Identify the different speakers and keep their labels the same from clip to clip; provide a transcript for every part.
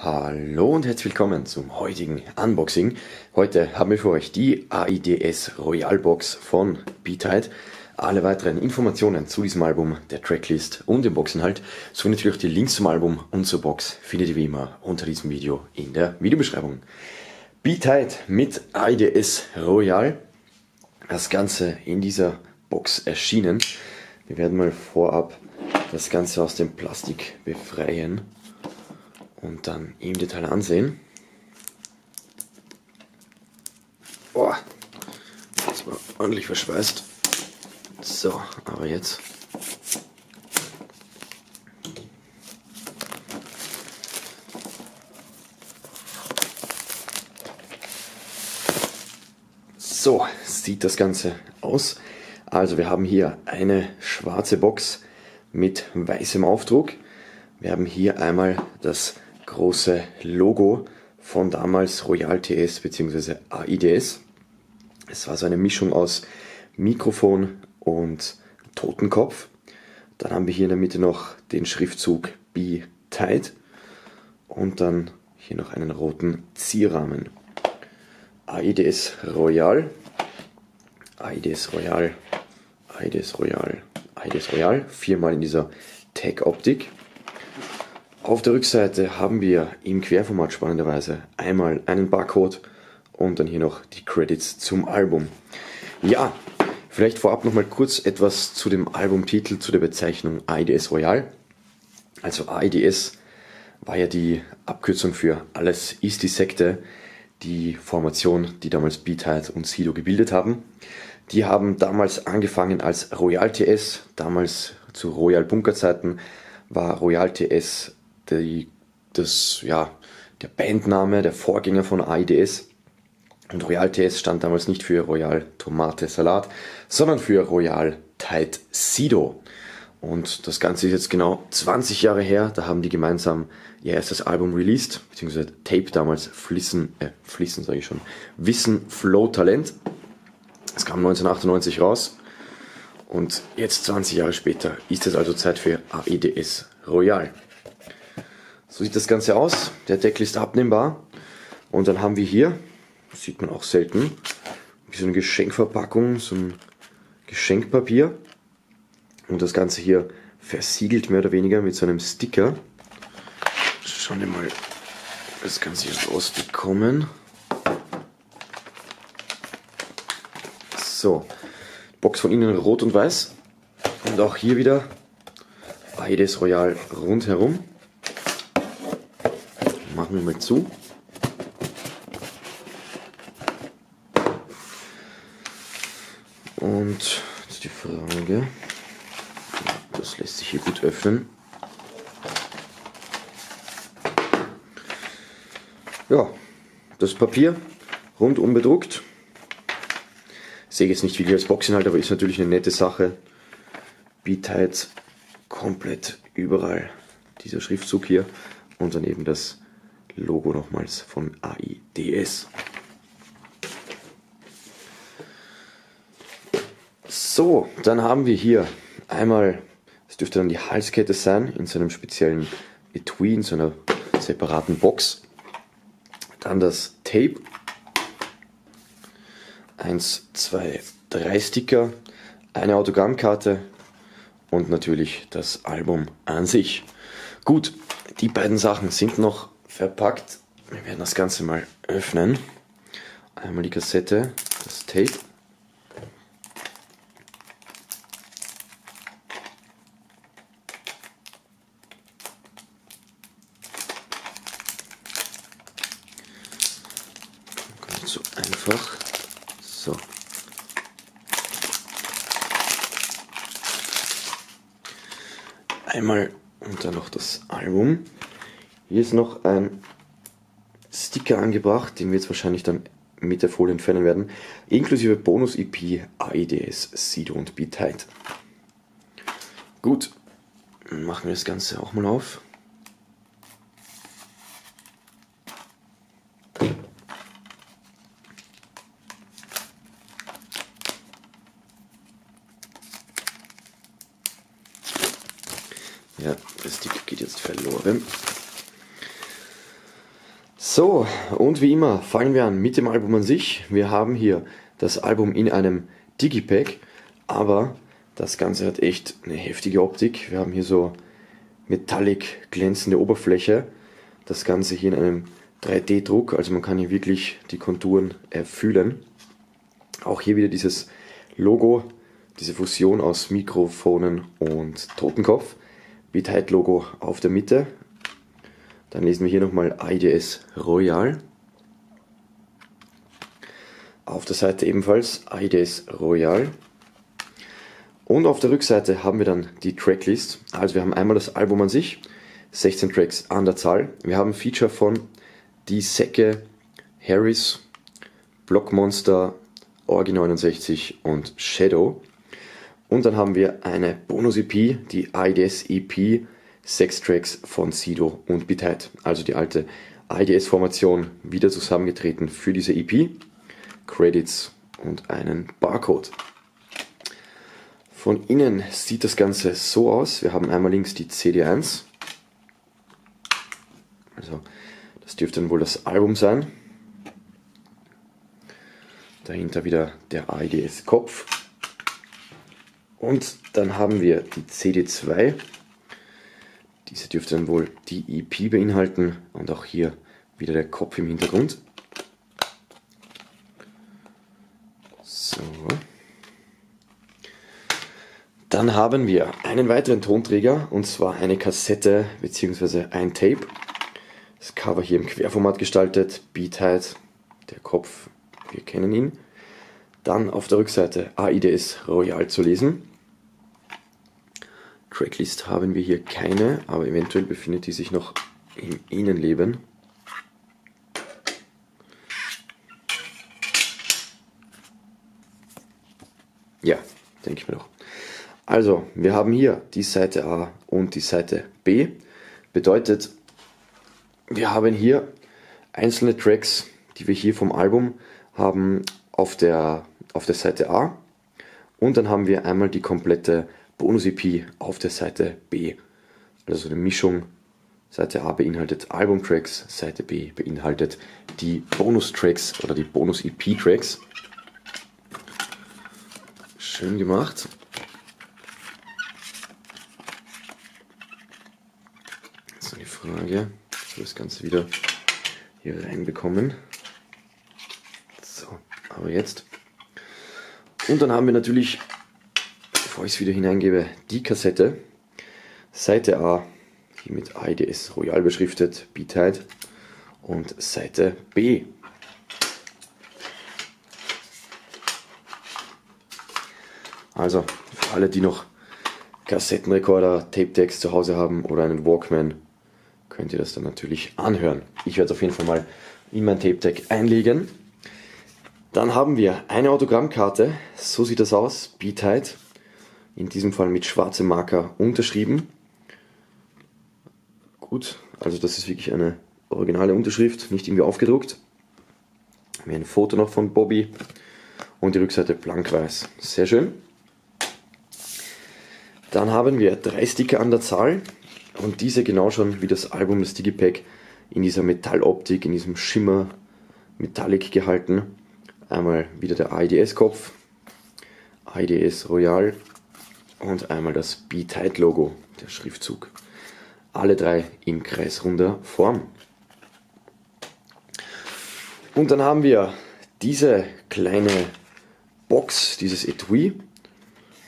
Speaker 1: Hallo und herzlich willkommen zum heutigen Unboxing. Heute haben wir für euch die AIDS Royal Box von Beatite. Alle weiteren Informationen zu diesem Album, der Tracklist und dem Boxinhalt, sowie natürlich auch die Links zum Album und zur Box findet ihr wie immer unter diesem Video in der Videobeschreibung. Beatite mit AIDS Royal. Das Ganze in dieser Box erschienen. Wir werden mal vorab das Ganze aus dem Plastik befreien und dann im Detail ansehen. Boah, das war ordentlich verschweißt. So, aber jetzt. So sieht das Ganze aus. Also wir haben hier eine schwarze Box mit weißem Aufdruck. Wir haben hier einmal das große Logo von damals Royal TS bzw. AIDS. Es war so eine Mischung aus Mikrofon und Totenkopf. Dann haben wir hier in der Mitte noch den Schriftzug Be Tight und dann hier noch einen roten Zierrahmen. AIDS Royal, AIDS Royal, AIDS Royal, AIDS Royal, viermal in dieser Tag-Optik. Auf der Rückseite haben wir im Querformat spannenderweise einmal einen Barcode und dann hier noch die Credits zum Album. Ja, vielleicht vorab nochmal kurz etwas zu dem Albumtitel, zu der Bezeichnung AIDS Royal. Also AIDS war ja die Abkürzung für Alles ist die Sekte, die Formation, die damals Beatite und Sido gebildet haben. Die haben damals angefangen als Royal TS, damals zu Royal Bunker Zeiten war Royal TS die, das, ja, der Bandname, der Vorgänger von AIDS. Und Royal TS stand damals nicht für Royal Tomate Salat, sondern für Royal Tide Sido. Und das Ganze ist jetzt genau 20 Jahre her. Da haben die gemeinsam ihr erstes Album released, beziehungsweise Tape damals, Flissen, äh, Flissen sage ich schon, Wissen, Flow, Talent. Es kam 1998 raus. Und jetzt 20 Jahre später ist es also Zeit für AIDS Royal. So sieht das Ganze aus. Der Deckel ist abnehmbar. Und dann haben wir hier, sieht man auch selten, so eine Geschenkverpackung, so ein Geschenkpapier. Und das Ganze hier versiegelt mehr oder weniger mit so einem Sticker. Schauen wir mal das Ganze hier rausbekommen. So, Box von innen rot und weiß. Und auch hier wieder beides Royal rundherum machen wir mal zu. Und jetzt die Frage, das lässt sich hier gut öffnen. Ja, das Papier rundum bedruckt. Ich sehe jetzt nicht wie als Boxinhalt, aber ist natürlich eine nette Sache. Beatites komplett überall dieser Schriftzug hier und dann eben das Logo nochmals von AIDS. So, dann haben wir hier einmal, das dürfte dann die Halskette sein, in so einem speziellen Etui, in so einer separaten Box. Dann das Tape. Eins, zwei, drei Sticker, eine Autogrammkarte und natürlich das Album an sich. Gut, die beiden Sachen sind noch verpackt. Wir werden das Ganze mal öffnen. Einmal die Kassette, das Tape. Nicht so einfach. So. Einmal und dann noch das Album. Hier ist noch ein Sticker angebracht, den wir jetzt wahrscheinlich dann mit der Folie entfernen werden, inklusive Bonus-EP, AIDS, Sido und Be Tight. Gut, machen wir das Ganze auch mal auf. Ja, der Sticker geht jetzt verloren. So, und wie immer fangen wir an mit dem Album an sich. Wir haben hier das Album in einem Digipack, aber das Ganze hat echt eine heftige Optik. Wir haben hier so metallic glänzende Oberfläche. Das Ganze hier in einem 3D-Druck, also man kann hier wirklich die Konturen erfüllen. Auch hier wieder dieses Logo, diese Fusion aus Mikrofonen und Totenkopf. Beat-Logo auf der Mitte, dann lesen wir hier nochmal IDS Royal. Auf der Seite ebenfalls IDS Royal. Und auf der Rückseite haben wir dann die Tracklist. Also wir haben einmal das Album an sich, 16 Tracks an der Zahl. Wir haben Feature von Die Säcke, Harris, Blockmonster, Orgi 69 und Shadow. Und dann haben wir eine Bonus-EP, die IDS EP sechs Tracks von Sido und Bitheit, also die alte IDS-Formation, wieder zusammengetreten für diese EP. Credits und einen Barcode. Von innen sieht das Ganze so aus. Wir haben einmal links die CD1. Also das dürfte dann wohl das Album sein. Dahinter wieder der IDS-Kopf. Und dann haben wir die CD2 diese dürfte dann wohl die EP beinhalten und auch hier wieder der Kopf im Hintergrund. So. Dann haben wir einen weiteren Tonträger und zwar eine Kassette bzw. ein Tape. Das Cover hier im Querformat gestaltet, Beatheit, der Kopf, wir kennen ihn. Dann auf der Rückseite AIDS Royal zu lesen. Tracklist haben wir hier keine, aber eventuell befindet die sich noch im Innenleben. Ja, denke ich mir doch. Also, wir haben hier die Seite A und die Seite B. Bedeutet, wir haben hier einzelne Tracks, die wir hier vom Album haben auf der, auf der Seite A. Und dann haben wir einmal die komplette Bonus-EP auf der Seite B. Also eine Mischung. Seite A beinhaltet Album-Tracks, Seite B beinhaltet die Bonus-Tracks oder die Bonus-EP-Tracks. Schön gemacht. So die Frage, ob wir das Ganze wieder hier reinbekommen. So, aber jetzt. Und dann haben wir natürlich bevor ich es wieder hineingebe, die Kassette. Seite A, hier mit IDS Royal beschriftet, Beatheit. Und Seite B. Also, für alle, die noch Kassettenrekorder, Tape-Decks zu Hause haben oder einen Walkman, könnt ihr das dann natürlich anhören. Ich werde es auf jeden Fall mal in mein Tape-Deck einlegen. Dann haben wir eine Autogrammkarte, so sieht das aus, Beatheit in diesem Fall mit schwarzem Marker unterschrieben. Gut, also das ist wirklich eine originale Unterschrift, nicht irgendwie aufgedruckt. Haben ein Foto noch von Bobby und die Rückseite blank-weiß. Sehr schön. Dann haben wir drei Sticker an der Zahl und diese genau schon wie das Album das Digipack in dieser Metalloptik, in diesem Schimmer Metallic gehalten. Einmal wieder der IDS-Kopf, IDS Royal und einmal das B-Tight-Logo, der Schriftzug. Alle drei in kreisrunder Form. Und dann haben wir diese kleine Box, dieses Etui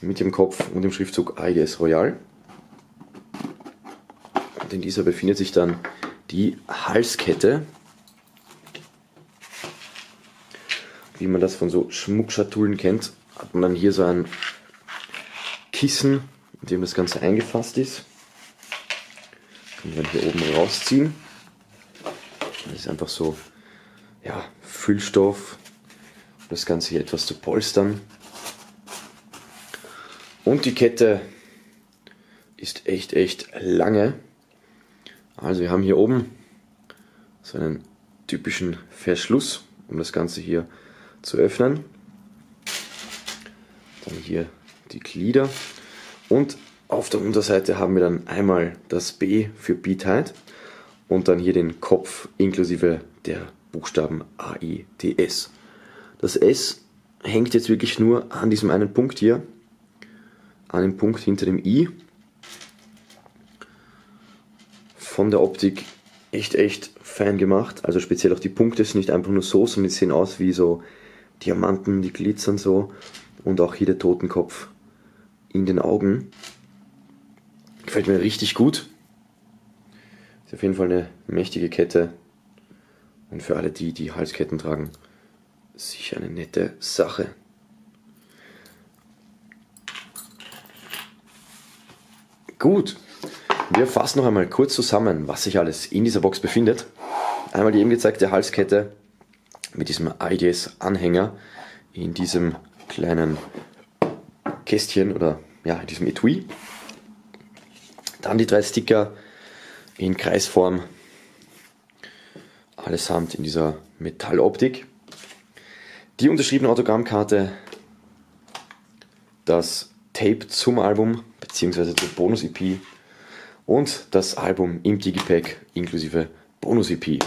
Speaker 1: mit dem Kopf und dem Schriftzug IDS Royal. Und in dieser befindet sich dann die Halskette, wie man das von so Schmuckschatullen kennt, hat man dann hier so ein Kissen, in dem das Ganze eingefasst ist. Können wir hier oben rausziehen. Das ist einfach so ja, Füllstoff, um das Ganze hier etwas zu polstern. Und die Kette ist echt, echt lange. Also wir haben hier oben so einen typischen Verschluss, um das Ganze hier zu öffnen. Dann hier die Glieder. Und auf der Unterseite haben wir dann einmal das B für Beatheit und dann hier den Kopf inklusive der Buchstaben AIDS. Das S hängt jetzt wirklich nur an diesem einen Punkt hier, an dem Punkt hinter dem I. Von der Optik echt, echt fein gemacht. Also speziell auch die Punkte sind nicht einfach nur so, sondern die sehen aus wie so Diamanten, die glitzern so. Und auch hier der Totenkopf in den Augen. Gefällt mir richtig gut. Ist auf jeden Fall eine mächtige Kette. Und für alle die, die Halsketten tragen, sicher eine nette Sache. Gut, wir fassen noch einmal kurz zusammen, was sich alles in dieser Box befindet. Einmal die eben gezeigte Halskette mit diesem IDS-Anhänger in diesem kleinen Kästchen oder ja, in diesem Etui. Dann die drei Sticker in Kreisform, allesamt in dieser Metalloptik. Die unterschriebene Autogrammkarte, das Tape zum Album bzw. zur Bonus-EP und das Album im Digipack inklusive Bonus-EP.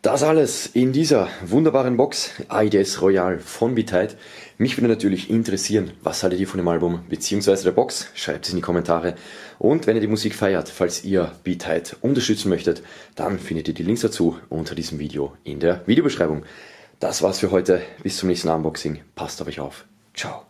Speaker 1: Das alles in dieser wunderbaren Box IDS Royal von Bitite. Mich würde natürlich interessieren, was haltet ihr von dem Album bzw. der Box? Schreibt es in die Kommentare. Und wenn ihr die Musik feiert, falls ihr Bitite unterstützen möchtet, dann findet ihr die Links dazu unter diesem Video in der Videobeschreibung. Das war's für heute. Bis zum nächsten Unboxing. Passt auf euch auf. Ciao.